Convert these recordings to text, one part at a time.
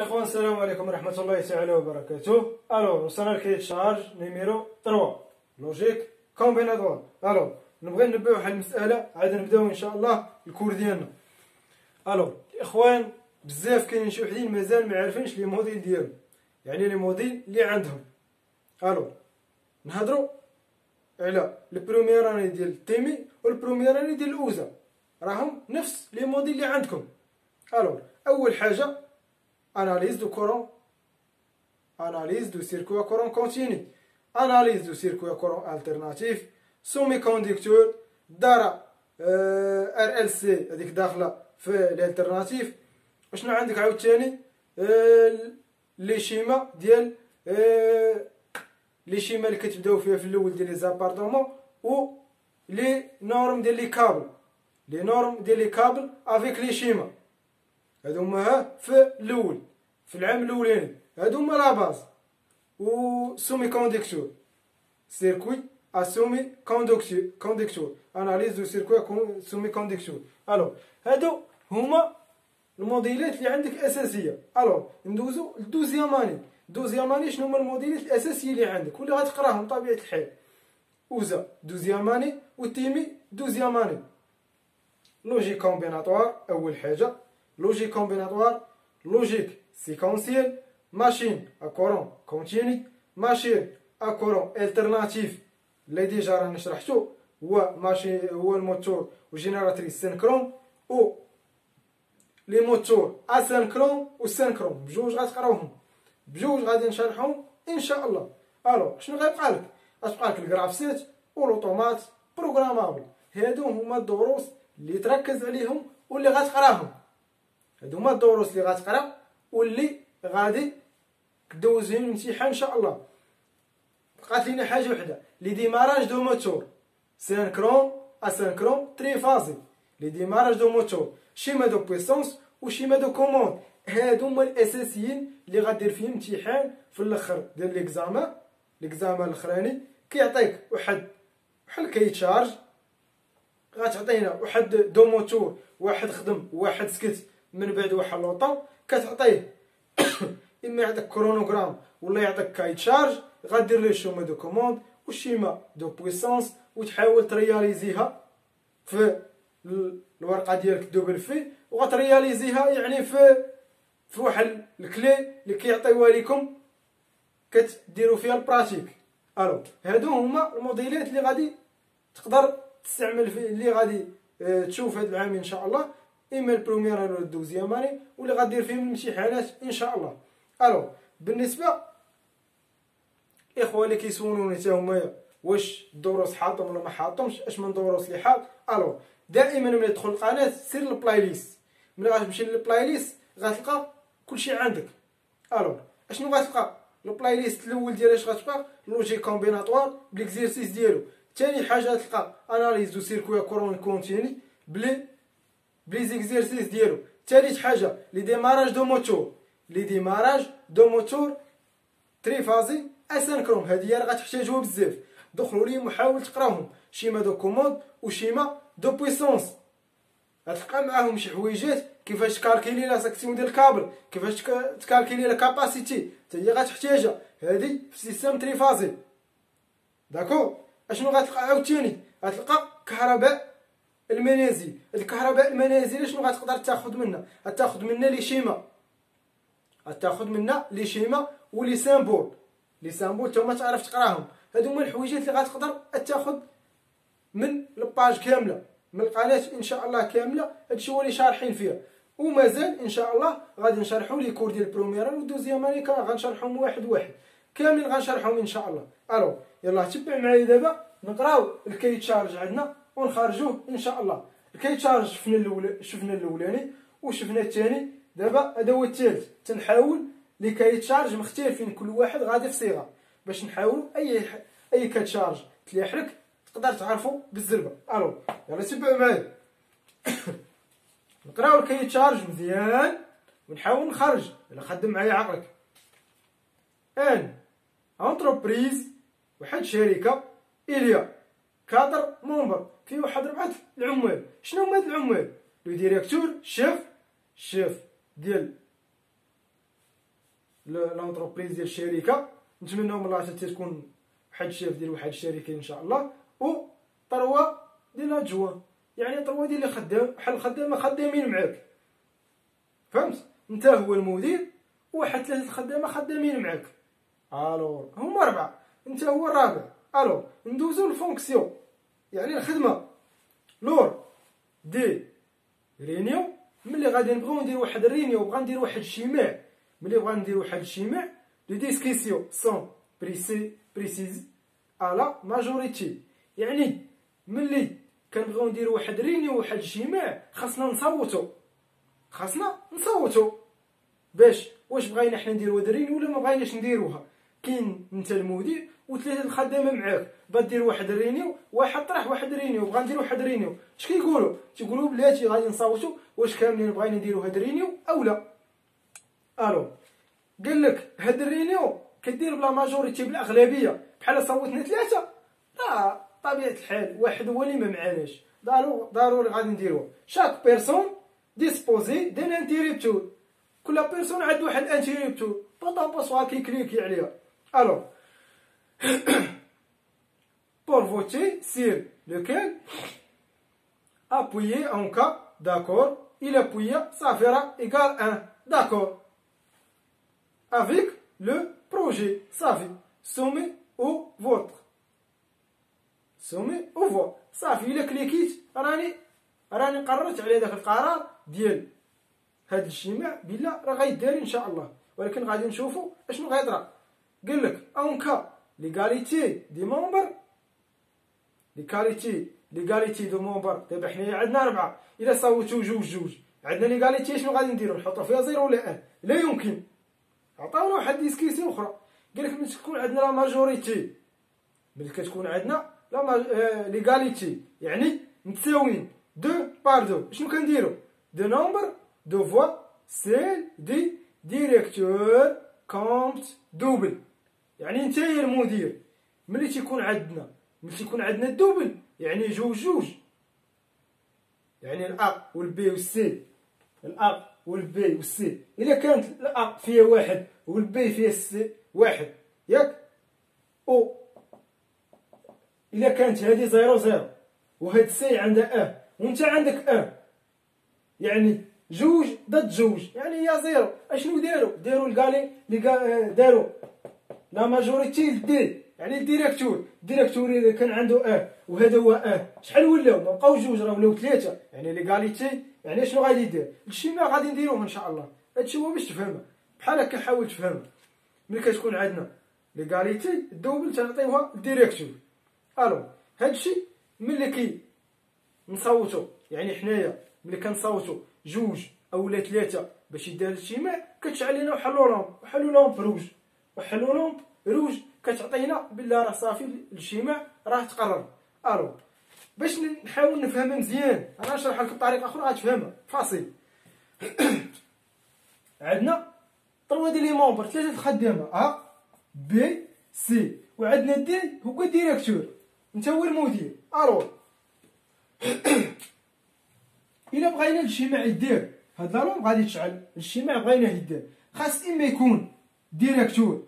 اخوان السلام عليكم ورحمه الله تعالى وبركاته alors وصلنا ل cahier de charge numéro 3 logique combinatoire alors نبغي نبيو واحد المساله عاد نبداو ان شاء الله ال cours ديالنا alors اخوان بزاف كاينين شي وحدين مازال ما عارفينش les modules ديالو يعني les modules اللي عندهم ألو نهضروا على البروميير اني ديال التيمي والبروميير اني ديال الاوزا راهم نفس les modules اللي عندكم alors اول حاجة analyse du courant analyse du circuit courant continu analyse du circuit courant alternatif semi-conducteur دارة RLC هذيك داخله في ال alternatif وشنو عندك عاوتاني les schémas ديال les schémas اللي كتبداو فيها في الأول ديال les appartements و les normes ديال les câbles les normes ديال les câbles avec les schémas هادو هما في الأول في العام الاولاني هادو هما la base و semi-conducteur. circuit à semi-conducteur conducteur. analyse du circuit semi-conducteur. alors هادو هما الموديلات اللي عندك أساسية. alors ندوزو لل deuxième année. deuxième année شنو هما الموديلات الأساسية اللي عندك؟ واللي غتقراهم بطبيعه الحال. ESA deuxième année. و TEMI deuxième année. logique combinatoire أول حاجة. Logique séquentielle, machine à courant continu, machine à courant alternatif اللي déjà راني شرحتو هو ماشين هو الموتور وجينيراتريس سينكرون و génératrice synchrone و les moteurs asynchrones و synchrones بجوج غتقراوهم بجوج غادي نشرحهم ان شاء الله alors شنو غيبقى لك غتبقى لك ال grafcet و l'automate programmable. هادو هما الدروس اللي تركز عليهم واللي غتقراهم هادو هما الدروس اللي غتقرا واللي غادي دوز الامتحان إن شاء الله. بقات لينا حاجة وحدة. les démarrages de moteur. synchrone asynchrone triphasé les démarrages de moteur. schéma de puissance و schéma de commande. هادو هما الأساسيين اللي غدير فيهم امتحان في الأخر ديال l'examen l'examen الأخراني كيعطيك واحد بحال cahier de charge. غتعطينا واحد deux moteurs واحد خدم وواحد سكت من بعد واحد لوطا كتعطيه. إما يعطيك chronogramme ولا يعطيك cahier de charge غدير ليه schéma de commande و schéma de puissance وتحاول ت réaliser ها في الورقة ديالك double feuille وغت réaliser ها يعني في في واحد الكلي اللي كيعطيوها لكم كتديروا فيها ال pratique. alors هادو هما الموديلات اللي غادي تقدر تستعمل في اللي غادي آه تشوف هاد العام إن شاء الله. اما ال première ولا ال deuxième année واللي غدير فيهم الامتحانات إن شاء الله. alors بالنسبة الاخوه اللي كيسولوني حتى هما واش الدروس حاطهم ولا ما حاطهمش أش من دروس اللي حاط؟ alors دائما ملي تدخل القناة سير لل playlist ملي غتمشي لل playlist غتلقى كلشي عندك. alors أشنو غتلقى؟ ال playlist الأول ديال اش غتلقى logique combinatoire ب les exercices ديالو. ثاني حاجة تلقى analyse du circuit courant continu ب les ب les exercices ديالو ثالث حاجة les démarrages دو موتور لي ديماراج de moteur triphasé asynchrone هادي راه غتحتاجوها بزاف دخلوا لي وحاول تقراهم schéma de commande و schéma de puissance غتلقى معاهم شي حويجات كيفاش ت calculer la section ديال الكابل كيفاش ت calculer la capacité حتى هي غتحتاجها هادي في système triphasé d'accord اشنو غتلقى عاوتاني غتلقى كهرباء المنازل. الكهرباء المنازل شنو غتقدر تاخذ منها؟ غتاخذ منها les schémas غتاخذ منها les schémas و les symboles les symboles نتوما تعرف تقراهم. هادو هما الحويجات اللي غتقدر تاخذ من ال page كاملة من القناة إن شاء الله كاملة. هادشي هو اللي شارحين فيها. ومازال إن شاء الله غادي نشرحوا les cours ديال ال première. وال deuxième année غنشرحهم واحد واحد. كاملين غنشرحهم إن شاء الله. alors يلا تبع معايا دابا. نقراو ال cahier de charge عندنا. ونخرجوه إن شاء الله. ال cahier de charge شفنا الأول شفنا الأولاني وشفنا الثاني. دابا هذا هو الثالث. تنحاول les cahiers de charge مختلفين كل واحد غادي في صيغة. باش نحاولوا أي أي cahier de charge تليح لك تقدر تعرفوا بالزربة. alors يلا تبعوا معايا. نقراو ال cahier de charge مزيان ونحاول نخرج. الا خدم معايا عقلك. une entreprise واحد شركة il y a. quatre membres فيه واحد ربعة العمال. شنو هما العمال؟ le directeur chef chef ديال l'entreprise ديال الشركة. نتمنى من الله حتى تكون واحد الشيف ديال واحد الشركة إن شاء الله. و trois ديال ال adjoints يعني trois ديال اللي خدام بحال الخدامة خدامين معاك. فهمت؟ انت هو المدير وواحد ثلاثة الخدامة خدامين معاك. alors هما اربعه انت هو الرابع. alors ندوزو لل fonction. يعني الخدمة. lors des réunions. ملي غادي نبغيو ندير واحد ال réunion بغا ندير واحد الجماع ملي بغا ندير واحد الجماع les décisions sont prises prises à la majorité يعني ملي كنبغيو نديرو واحد réunion واحد الجماع خاصنا نصوتو. خاصنا نصوتو. باش واش بغينا حنا نديرو هاد ال réunion ولا ما بغيناش نديروها؟ كاين انت المدير وثلاثة الخدامة معاك. دير واحد ال réunion واحد طرح واحد ال réunion بغا ندير واحد ال réunion اش كيقولوا تيقولوا بلاتي غادي نصوتوا واش كاملين بغينا نديرو هاد ال réunion أو لا. alors قال لك هاد ال réunion كدير ب la majorité بالأغلبية. بحال صوتنا ثلاثة. لا طبيعة الحال. واحد هو اللي ما معاناش. ضروري غادي نديروه. chaque personne dispose d'un interrupteur كل personne عنده واحد interrupteur بوطا كي كيكليكي عليها. alors pour voter sur lequel appuyer en cas d'accord. Il appuie, ça fera égal 1. D'accord. Avec le projet, ça fait soumis au vote. soumis au vote. صافي الا كليكيت راني راني قررت على داك القرار ديال هاد الاجتماع بلا راه غيدار ان شاء الله ولكن غادي نشوفوا اشنو غيطرا قال لك en cas l'égalité des membres l'égalité l'égalité de membres دابا حنايا عندنا أربعة. الا صوتوا جوج جوج عندنا l'égalité شنو غادي نديرو؟ نحطو فيها zéro ولا ان لا يمكن. عطاونا واحد décision أخرى. قال لك ملي تكون عندنا la majorité ملي كتكون عندنا لا l'égalité يعني متساويين. deux par deux. شنو كنديرو؟ du nombre de voix celle du. directeur compte double. يعني انت هي المدير ملي تيكون عندنا ملي تيكون عندنا ال double يعني جوج جوج. يعني الأ والبي والسي الأ والبي والسي إلا كانت ال A فيها واحد وال B فيها ال C واحد. ياك؟ أو. إلا كانت هذه zéro zéro وهاد C عندها A وأنت عندك A يعني جوج ضد جوج يعني هي zéro. أشنو داروا؟ داروا l'égalité داروا la majorité D يعني ال directeur. ال directeur اللي كان عنده آه وهذا هو آه شحال ولاو؟ ما بقاوش جوج راه ولاو ثلاثة. يعني l'égalité يعني شنو غادي يدير؟ هادشي ما غادي نديروه إن شاء الله. هادشي هو باش تفهمه. بحال هكا حاول تفهمه. ملي كتكون عندنا l'égalité ال double تنعطيوها ال directeur. alors هادشي ملي كي نصوتو يعني حنايا ملي كنصوتو جوج اولا ثلاثة باش يدير الاجتماع كتشعل لنا واحد la lampe واحد la lampe rouge واحد la lampe rouge كتعطينا بلا راه صافي الاجتماع راه تقرر alors باش نحاول نفهمها مزيان. أنا نشرح لك بطريقة أخرى غتفهمها فاصل. عندنا trois ديال les membres ثلاثة الخدامة A B C وعندنا D هو directeur أنت هو المدير. alors. إلا بغينا الاجتماع يدير. هاد لون غادي تشعل. الاجتماع بغيناه يدير. خاص إما يكون directeur.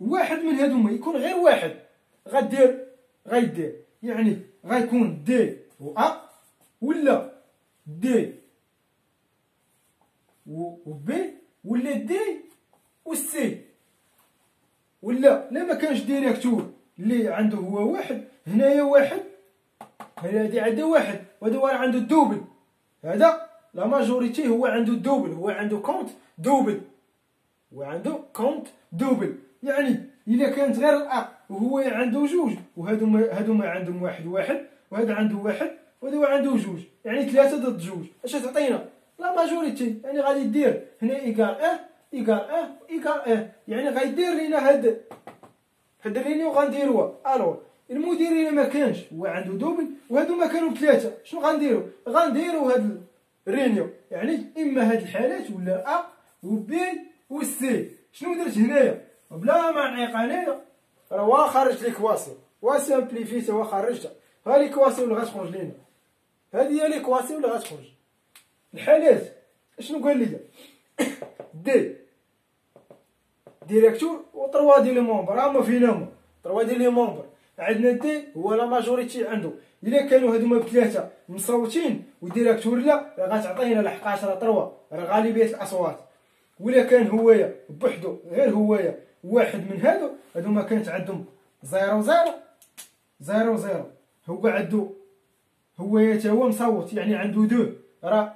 واحد من هادوما يكون غير واحد. غدير غيدير. يعني غيكون D و A ولا D. و B ولا D و C. ولا لا ما كانش directeur اللي عنده هو واحد هنايا واحد هادي عنده واحد وهذا هو عنده ال double هذا la majorité هو عنده ال double هو عنده compte double. هو عنده compte double يعني إلا كانت غير ال A وهو عنده جوج وهادو هادو ما عندهم واحد واحد وهذا عنده واحد وهذا عنده جوج يعني ثلاثة ضد جوج أش تعطينا؟ la majorité يعني غادي دير هنا égal آه égal آه égal آه يعني غيدير لينا هاد هاد ال réunion غنديروها alors المدير إلا ما كانش هو عنده double وهادو ما كانوا ثلاثة شنو غنديرو؟ غنديرو هاد ال réunion يعني إما هاد الحالات ولا A و B و C شنو درت هنايا بلا ما نعيق عليه راه خرجت l'équation وسامبليفيت هو خرجتها ها l'équation ولا غتخرج لينا. هذه هي l'équation ولا غتخرج. الحالات. شنو قال لي؟ D. directeur و 3 ديال les membres. هما فينا هما 3 ديال les membres. عندنا D هو la majorité عنده. إلا كانوا هادوما بثلاثة مصوتين و directeur لا راه غتعطينا لحقاش راه 3 راه غالبية الأصوات. ولا كان هوايا بوحدو غير هوايا واحد من هادو هادو ما كانت عندهم. zéro zéro. zéro zéro. هو عندو هوايا تا هو مصوت يعني عنده deux. راه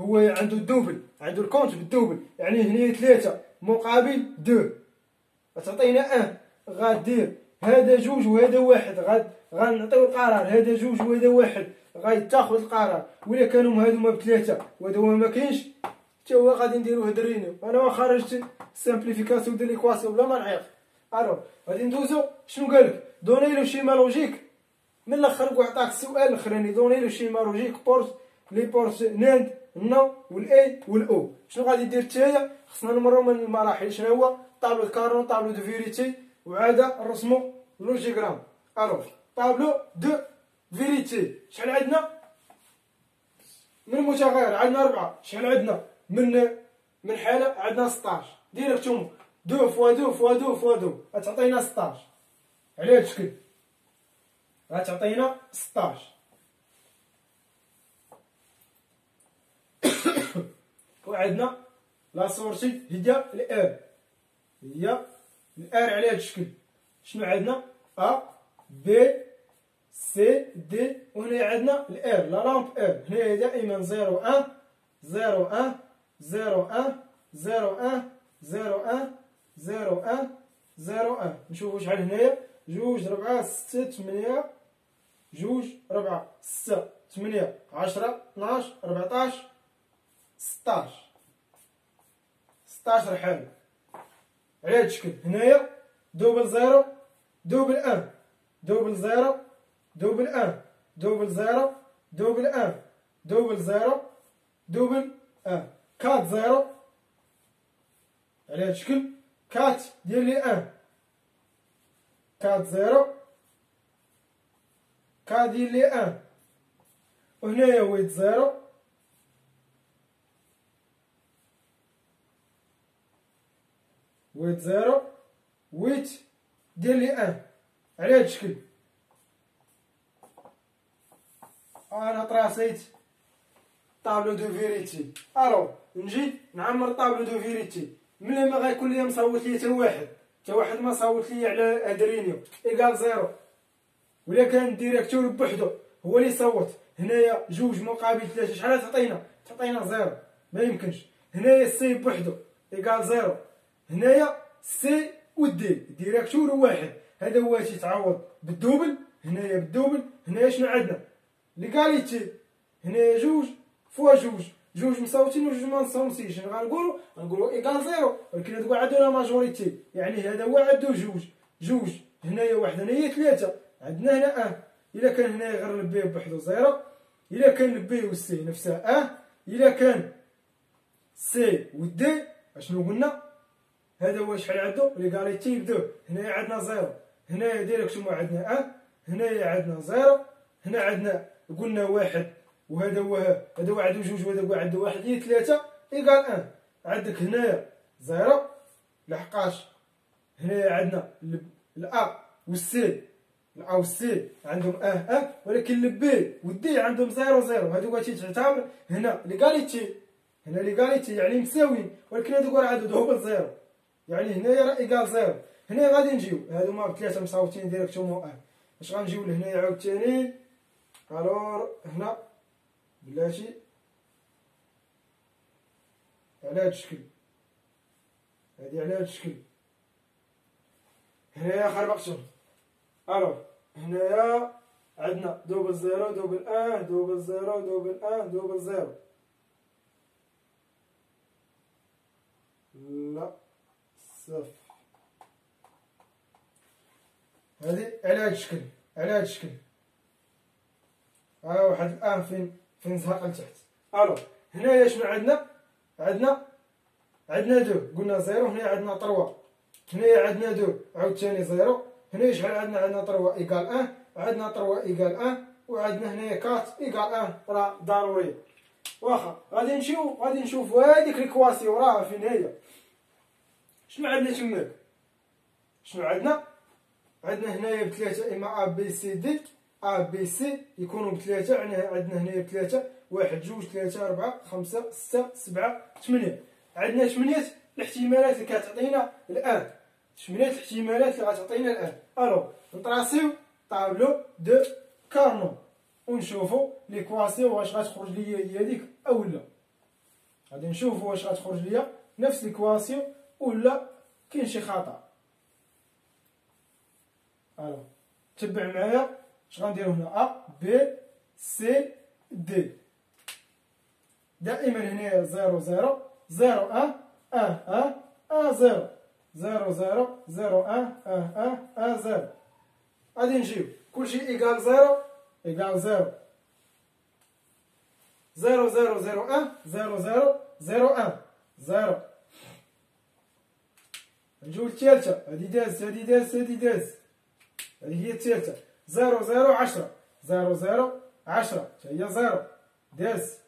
هو عنده ال double عنده ال compte بال double. يعني هنا ثلاثة مقابل deux. غتعطينا un غادير. هذا جوج وهذا واحد. غاد غنعطيو القرار. هذا جوج وهذا واحد. غيتاخذ القرار. ولا كانوا هادوما بثلاثة وهذا ما كاينش. حتى هو غادي نديروه دريني أنا خرجت simplification ديال l'équation بلا ما نعيق alors غادي ندوزو. شنو قالك؟ donner le schéma logique من الأخر وعطاك السؤال الأخراني. donner le schéma logique portes les portes NAND ال NON وال ET وال OU شنو غادي دير نتايا خصنا نمرو من المراحل. شنو هو؟ tableau Karnaugh tableau de vérité. وعاد نرسمو logigramme. alors tableau de vérité. شحال عندنا؟ من المتغير. عندنا أربعة. شحال عندنا؟ من من حالة عندنا 16 directement deux fois deux fois deux fois deux غتعطينا 16 على هاد الشكل غتعطينا 16 وعندنا la sortie هي ال R هي ال R على هاد الشكل شنو عندنا؟ A B C D وهنا عندنا ال R la lampe R هنا دائما 0 1 0 1 0 1 0 1 0 1 0 1 0 1 نشوفو شحال هنايا. جوج ربعة ستة ثمانية. جوج ربعة ستة ثمانية عشرة 12 14 16 16 حالة على هاد الشكل هنايا. double zéro double un double zéro double un double zéro double un double zéro double un quatre zéro. على هاد الشكل quatre ديال les un quatre zéro. quatre ديال les un وهنايا huit zéro. huit zéro. huit ديال les un على هاد الشكل أنا طراسيت tableau de vérité alors نجي نعمر tableau de vérité ملي ما غيكون ليا مصوت ليا حتى واحد حتى واحد ما صوت ليا على ادرينيو égale zéro ولا كان ال directeur بوحدو هو اللي صوت هنايا جوج مقابل ثلاثة شحال تعطينا تعطينا zéro ما يمكنش هنايا C بوحدو égale zéro هنايا C و D directeur واحد هذا هو تيتعوض بال double هنايا بال double هنايا شنو عندنا l'égalité هنايا جوج fois جوج جوج مصوتين وجوج ما مصوتينش غنقولوا غنقولوا égale zéro ولكن هذوك عندو la majorité يعني هذا هو عندو جوج جوج هنايا واحد هنايا ثلاثة عندنا هنا un الا كان هنايا غير B بوحدو zéro الا كان B وال C نفسها un الا كان C و D اشنو قلنا هذا هو شحال عندو l'égalité يبدو هنايا عندنا zéro هنايا directement عندنا un هنايا عندنا zéro هنا عندنا قلنا واحد وهذا هو هذا هو عنده جوج وهذا هو عنده واحد. هي ثلاثة. égale un. عندك هنايا zéro لحقاش هنايا عندنا الأ والسي الأ والسي عندهم أ أ. ولكن ال B وال D عندهم zéro zéro هذوك تيتعتبر هنا l'égalité. هنا l'égalité يعني مساويين. ولكن هذوك راه double zéro يعني هنايا راه égale zéro هنا غادي نجيو. هادو بثلاثة مصاوبتين directement un. اش غنجيو لهنايا عاوتاني؟ alors هنا. بلاتي؟ على هاد الشكل. هادي على هاد الشكل. هنايا خربقتهم alors هنايا عندنا double zéro double un double zéro double un double zéro. لا صفر. هادي على هاد الشكل على هاد الشكل. ها واحد الآن فين؟ فين زهق لتحت alors هنايا شنو عندنا؟ عندنا عندنا deux. قلنا zéro هنا عندنا trois هنايا عندنا deux. عاوتاني zéro. هنايا شحال عندنا؟ عندنا trois égale un عندنا trois égale un وعندنا هنايا quatre égale un. راه ضروري. واخا غادي نمشيو غادي نشوفو هاديك l'équation راه فين هي. شنو عندنا تماك؟ شنو عندنا؟ عندنا هنايا بثلاثة إما A B C D A B C يكونوا بثلاثه عندنا هنايا بثلاثه واحد جوج ثلاثة أربعة خمسة ستة سبعة ثمانية عندنا ثمانية الاحتمالات اللي كتعطينا الآن ثمانية الاحتمالات اللي غتعطينا الآن alors نطراسيو tableau de Karnaugh ونشوفو l'équation واش غتخرج ليا هي هذيك أو لا غادي نشوفو واش غتخرج ليا نفس l'équation ولا كاين شي خطأ alors تبع معايا اش غنديرو هنا؟ A B C D دائما هنا zéro zéro. zéro un un un un zéro. zéro zéro. zéro un un un un zéro. غادي نجيو. كلشي égale zéro égale zéro. zéro zéro zéro un zéro zéro zéro un zéro. نجيو الثالثة هادي داز هادي داز هادي داز. هادي هي الثالثة zéro zéro عشرة. zéro zéro عشرة. هي zéro. داز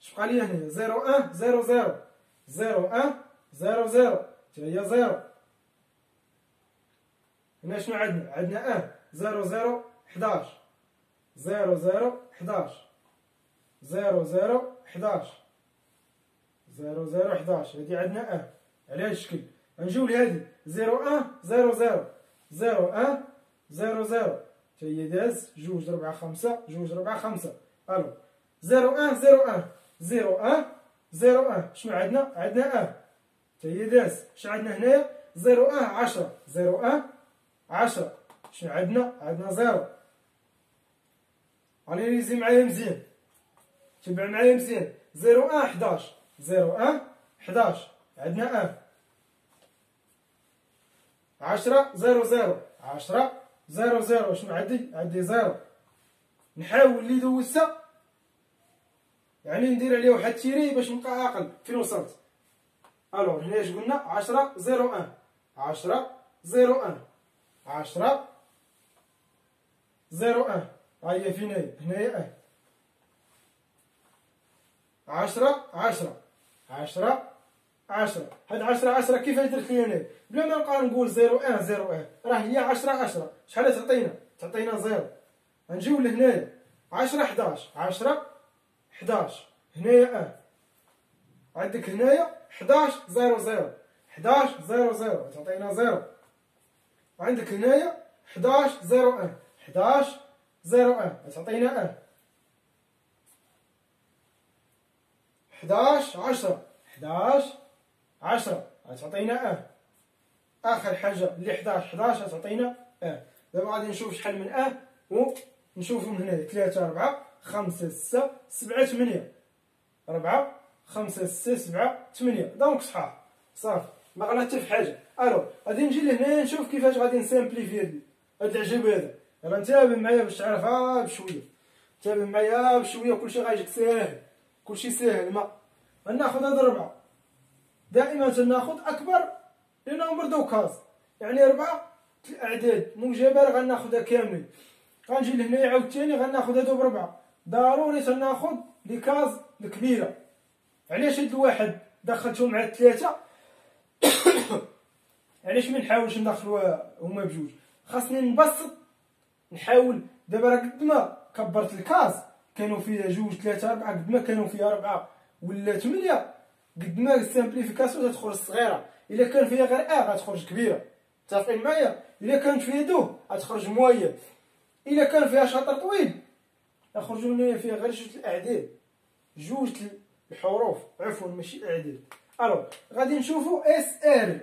اش بقى لي هنا. zéro un zéro zéro. zéro un zéro zéro. هي zéro. هنا شنو عندنا؟ عندنا un zéro zéro حداش. zéro zéro حداش. zéro zéro حداش. zéro zéro حداش. هادي عندنا un على هاد الشكل نجيو لهادي zéro un zéro zéro. zéro un zéro zéro. هي داز جوج ربعة خمسة جوج ربعة خمسة. Alors. zéro un zéro un zéro un zéro un شنو عندنا؟ عندنا un هي داز اش عندنا هنايا؟ zéro un عشرة. zéro un عشرة. شنو عندنا؟ عندنا zéro. analyser معايا مزيان. تبع معايا مزيان. zéro un حداش. zéro un حداش. عندنا un عشرة zéro zéro. عشرة. zéro zéro شنو عندي؟ عندي zéro. نحاول اللي دوزتها يعني ندير عليه واحد ال tiret باش نبقى عاقل فين وصلت؟ Alors هنا اش قلنا؟ عشرة zéro un. عشرة zéro un. عشرة zéro un. ها هي فين هي هنايا un. عشرة عشرة. عشرة عشرة. هاد عشرة عشرة كيفاش درت لي أنا؟ بلا ما نبقى نقول zéro un zéro un. راه هي عشرة عشرة. شحال تعطينا؟ تعطينا zéro. نجيو لهنايا. عشرة حداش. عشرة حداش. هنايا un عندك هنايا حداش zéro zéro. حداش zéro zéro. تعطينا zéro. عندك هنايا حداش zéro un حداش zéro un تعطينا un حداش عشرة. حداش عشرة. تعطينا un آخر حاجة. اللي حداش حداش تعطينا un دابا غادي نشوف شحال من un ونشوفو من هنا. ثلاثة أربعة خمسة ستة سبعة ثمانية. أربعة خمسة ستة سبعة ثمانية. donc صحاح. صافي. ما غلطت في حاجة. Alors غادي نجي لهنا نشوف كيفاش غادي ن simplifie هاد العجب هذا يلا نتابع معايا باش تعرف. ها بشوية. تابع معايا بشوية. كلشي غيجيك ساهل. كلشي ساهل. ما غناخد هاد الربعة. دائما تناخد أكبر les nombres de cases يعني ربعة الأعداد موجبة غناخدها كاملين غنجي لهنايا عاوتاني غناخد هادو بربعة ضروري تناخد les cases الكبيرة. علاش هاد الواحد دخلتهم مع الثلاثة؟ علاش ما نحاولش ندخلو هما بجوج؟ خاصني نبسط نحاول دابا راه قد ما كبرت ال case. كانوا فيها جوج ثلاثة أربعة قد ما كانوا فيها أربعة ولا ثمانية قد ما ال simplification تخرج صغيرة إلا كان فيها غير أ غتخرج كبيرة. متفقين معايا. إلا كانت فيها deux غتخرج موية إلا كان فيها شاطر طويل. يخرجوا لنا فيها غير جوج الأعداد. جوج الحروف. عفوا ماشي أعداد. Alors غادي نشوفوا S R.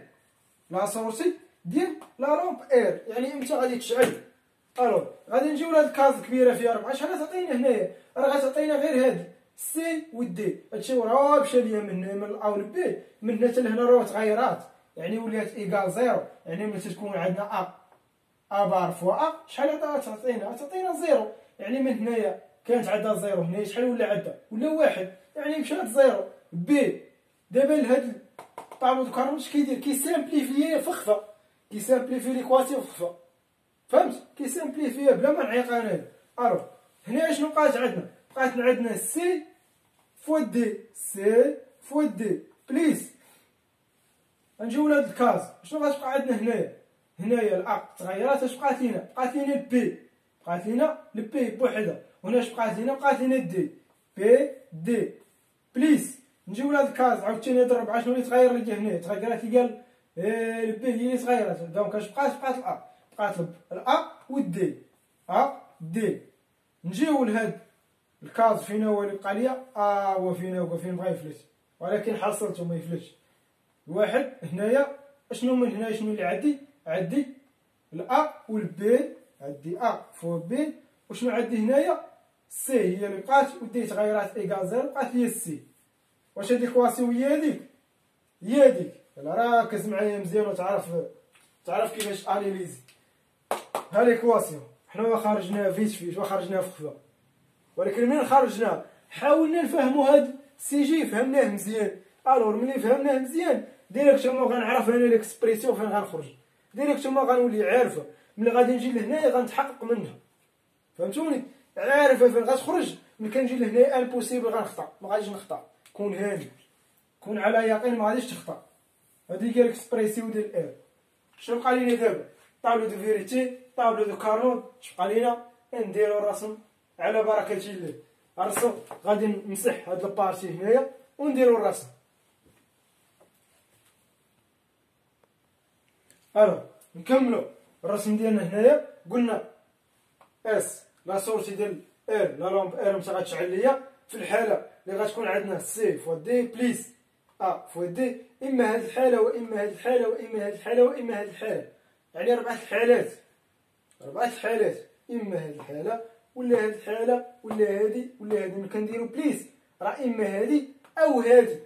la sortie ديال la lampe R. يعني إمتى غادي تشعل. Alors غادي نجيو لهاد ال case الكبيره فيها ربعة. شحال تعطينا هنايا؟ راه غتعطينا غير هادي C و D. هادشي راه مشى ليا من من ال A و ل B من هنا حتى لهنا راه تغيرات. يعني ولات égal zéro. يعني ملي تكون عندنا A A barre fois A شحال تعطينا تعطينا zéro. يعني من هنايا كانت عندها zéro هنايا شحال ولا عندها؟ ولا واحد. يعني مشات zéro. Puis دابا لهاد ال tableau de Karnaugh اش كيدير كي simplifie فخفة. كي simplifie l'équation فخفة. فهمت؟ كي simplifie بلا ما نعيق أنا. Alors هنا شنو بقات عندنا؟ بقات عندنا C fois D C fois D. plus نجيو لهاد ال case. شنو غتبقى عندنا هنايا؟ هنايا ال A تغيرات اش بقات لينا؟ بقات لينا B بقات لينا ال B بوحدها. وهنا اش بقات لينا؟ بقات لينا D B D. plus نجيو لهاد ال case. عاوتاني هاد الربعه شنو اللي تغير لي هنا تغيرات لي قال ال B هي اللي تغيرات donc اش بقات؟ بقات ال A بقات ال A وال D. A D. نجيو لهاد ال case فينا هو اللي بقى ليا؟ آه هو فينا هو فين بغا يفلت ولكن حصلته ما يفلتش واحد هنايا شنو من هنا شنو اللي عندي؟ عندي ال A وال B عندي أ فوا بي وشنو عندي هنايا؟ C هي اللي بقات وديت تغيرات égal zéro بقات لي C. واش هادي équation هي هاديك؟ هي هاديك. يلا ركز معايا مزيان وتعرف تعرف كيفاش analyser ها l'équation حنا خرجناها vite vite وخرجناها في خفا. ولكن من خرجنا حاولنا نفهموا هاد sujet فهمناه مزيان. Alors ملي فهمناه مزيان directement غنعرف أنا l'expression فين غنخرج directement غنولي عارفه ملي غادي نجي لهنايا غنتحقق منها. فهمتوني؟ عارفه فين غتخرج؟ ملي كنجي لهنايا impossible غنخطأ. ما غاديش نخطأ. كون هاني كون على يقين ما غاديش تخطأ. هادي هي l'expression ديال R شنو بقى لينا دابا؟ tableau de vérité tableau de Karnaugh اش بقى لينا؟ نديرو الرسم على بركة الله. الرسم غادي نمسح هاد ال partie هنايا ونديرو الرسم. Alors نكملو الرسم ديالنا هنايا قلنا S la sortie ديال R la lampe R متى غتشعل ليا في الحاله اللي غتكون عندنا C fois D plus A fois D اما هاد الحاله واما هاد الحاله واما هاد الحاله واما هاد الحاله يعني اربعه الحالات اربعه الحالات اما هاد الحاله ولا هاد الحاله ولا هادي ولا هادي ملي كنديرو plus راه اما هادي أو هادي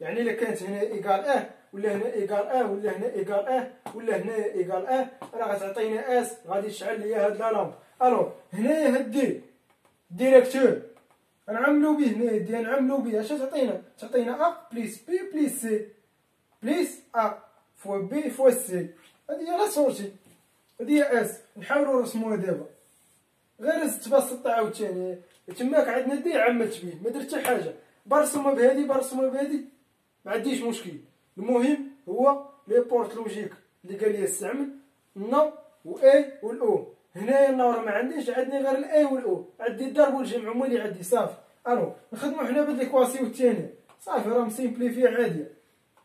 يعني الا كانت هنا égal un ولا هنا égal un ولا هنا égal un ولا هنا égal un. راه غتعطينا S غادي تشعل ليا هاد la lampe. ألو هنايا هاد دي ديريكتور. نعملو به هنايا دي نعملو به أش تعطينا؟ تعطينا أ بليس بي بليس سي. بليس أ فوا بي فوا سي. هادي هي لا سورتي. هادي هي أس. نحاولو نرسموها دابا. غير تبسط عاوتاني. تماك عندنا دي عملت به ما درت حتى حاجة. برسمها بهادي برسمها بهادي. ما عنديش مشكل. المهم هو لي بورت لوجيك اللي قال لي استعمل NON و وال OU هنايا ال NOR ما عنديش عندي غير الاي والاو عندي الضرب والجمع هما اللي عندي صافي. Alors نخدمو حنا بهاد l'équation الثانية صافي راه م simplifiée عاديه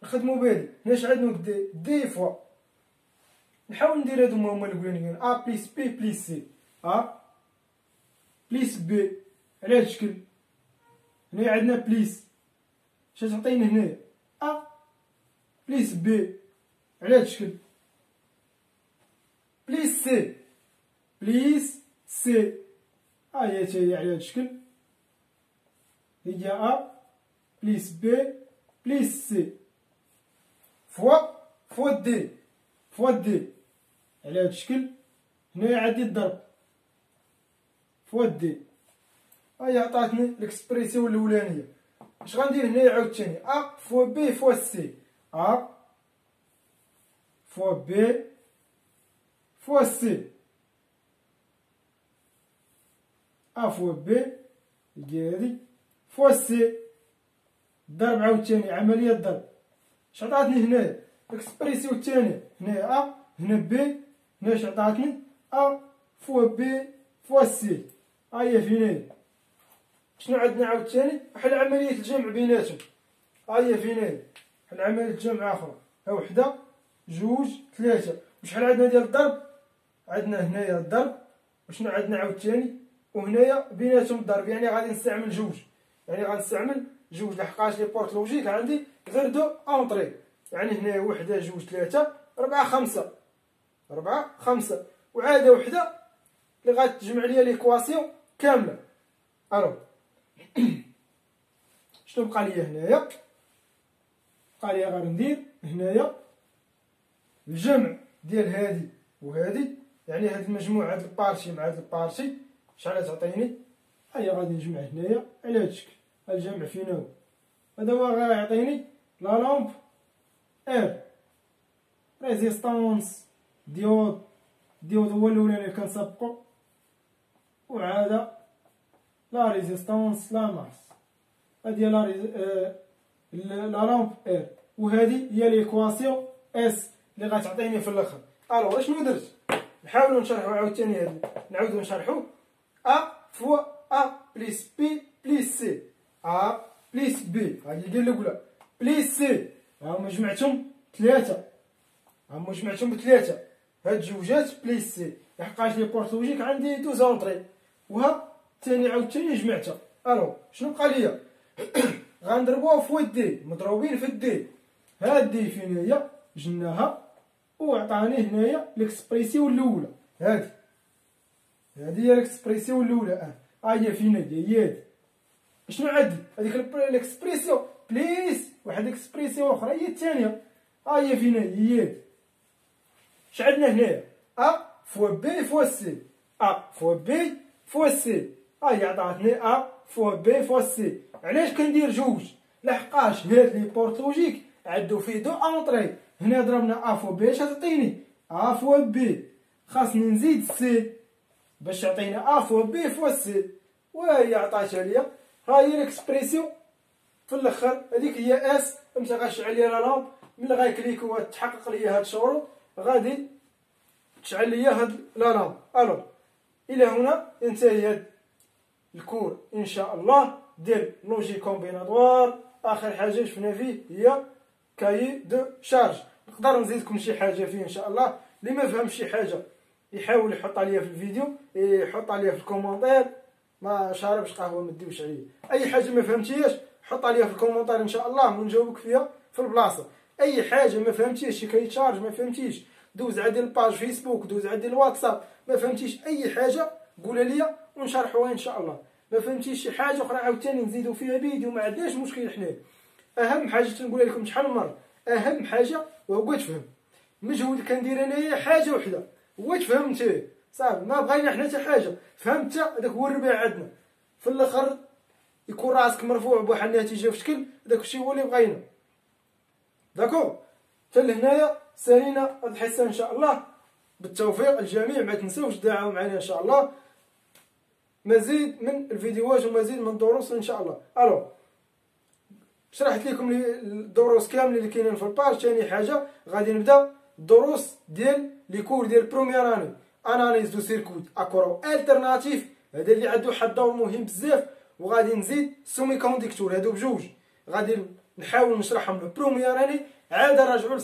نخدمو بهادي. هناش عندنا؟ D D fois نحاول ندير هادو هما الاولانيين A plus B plus C A plus B على هاد الشكل هنا عندنا plus اش تعطينا هنايا؟ plus B على هاد الشكل plus C plus C ها هي تا هي على هاد الشكل هي A plus B plus C fois fois D fois D على هاد الشكل هنايا عندي الضرب fois D هاي عطاتني ال expression الاولانيه اش غندير هنايا عاوتاني A fois B fois C fois B fois C A fois B هي هادي fois C ضرب عاوتاني عملية ضرب. اش عطاتني هنايا ال expression الثانية هنايا A هنا B هنا اش عطاتني A fois B fois C ها هي فين شنو عندنا عاوتاني حل عملية الجمع بيناتهم. ها هي عمليه جمع أخرى ها وحده جوج ثلاثة. وشحال عندنا ديال الضرب؟ عندنا هنايا الضرب. وشنو عندنا عاوتاني؟ وهنايا بيناتهم الضرب. يعني غادي نستعمل جوج. يعني غنستعمل جوج لحقاش les portes logiques عندي غير deux entrées يعني هنايا وحده جوج ثلاثة ربعة خمسة. ربعة خمسة. وعادة وحدة اللي غتجمع ليا l'équation كاملة. Alors. شنو بقى ليا هنايا؟ بقى غادي ندير هنايا الجمع ديال هادي وهادي يعني هاد المجموع هاد ال partie مع هاد ال partie شحال تعطيني؟ هيا غادي نجمع هنايا على هاد الشكل الجمع فينا هو؟ هذا هو غيعطيني la lampe R résistance diode diode هو الاولاني اللي كنسبقو وعاد la résistance la masse هادي la rés... آه... la lampe R وهذه هي l'équation S اللي غتعطيني في الآخر. Alors شنو درت نحاولوا نشرحوا عاوتاني هذا نعاودوا نشرحوا A fois A plus B plus C. A plus B. هذه ديال الاولى plus C. هما جمعتهم ثلاثة هما جمعتهم بثلاثه هاد جوجات plus C. لحقاش les portes logiques عندي deux entrées وها الثاني عاوتاني جمعتها. Alors شنو بقى ليا غنضربوها fois D مضروبين في ال D هاد D فين هي جناها وعطاني هنايا l'expression الأولى. هادي. هادي هي l'expression الأولى آه هي فين هي هي شنو عندي؟ هذيك l'expression. plus واحد l'expression أخرى هي الثانية. ها هي فين هي هي اش عندنا هنايا؟ A fois B fois C. A fois B fois C. ها هي عطاتني A fois B fois C علاش كندير جوج؟ لحقاش هاد les portes logiques عندو فيه deux entrées هنا ضربنا أ فوا بي اش تعطيني أ فوا بي خاصني نزيد C باش تعطينا A fois B fois C وهي عطاتها ليا ها هي l'expression في الأخر هذيك هي S. إمتى غنشعل لي la lampe. ملي غيكليكو تحقق لي هاد الشروط غادي تشعل لي هاد la lampe. Alors إلى هنا ينتهي هاد ال cours إن شاء الله ديال logique combinatoire آخر حاجة شفنا فيه هي cahier de charge. نقدر نزيدكم شي حاجة فيه إن شاء الله. اللي ما فهم شي حاجة يحاول يحط عليا في الفيديو يحط عليا في ال commentaire. ما شاربش قهوة ما ديوش عليا. أي حاجة ما فهمتيهاش حط عليا في ال commentaire إن شاء الله. ونجاوبك فيها في البلاصة. أي حاجة ما فهمتيش شي cahier charge ما فهمتيش دوز عندي ال page Facebook دوز عندي الواتساب ما فهمتيش أي حاجة قولها لي ونشرحوها ان شاء الله. ما فهمتيش شي حاجة أخرى؟ عاوتاني نزيدو فيها فيديو ما عندناش مشكل حنا. أهم حاجة تنقولها لكم شحال من مرة. أهم حاجة وهو تفهم. مجهود كندير أنايا حاجة وحدة. هو تفهم أنت. صافي ما بغينا حنا حتى حاجة. فهمت هذاك هو الربيع عندنا. في الأخر يكون راسك مرفوع بواحد النتيجة في شكل داك الشيء هو اللي بغينا. داكو حتى لهنايا سالينا الحصه إن شاء الله. بالتوفيق الجميع ما تنساوش تدعموا معنا إن شاء الله. مزيد من الفيديوهات ومزيد من الدروس إن شاء الله. ألو شرحت لكم الدروس كاملين اللي كاينين في la page. ثاني حاجة غادي نبدأ الدروس ديال les cours ديال première année analyse de circuit à courant alternatif هذا اللي عنده واحد الدور مهم بزاف. وغادي نزيد semi-conducteur هادو بجوج. غادي نحاول نشرحهم لو اني عاد نرجعوا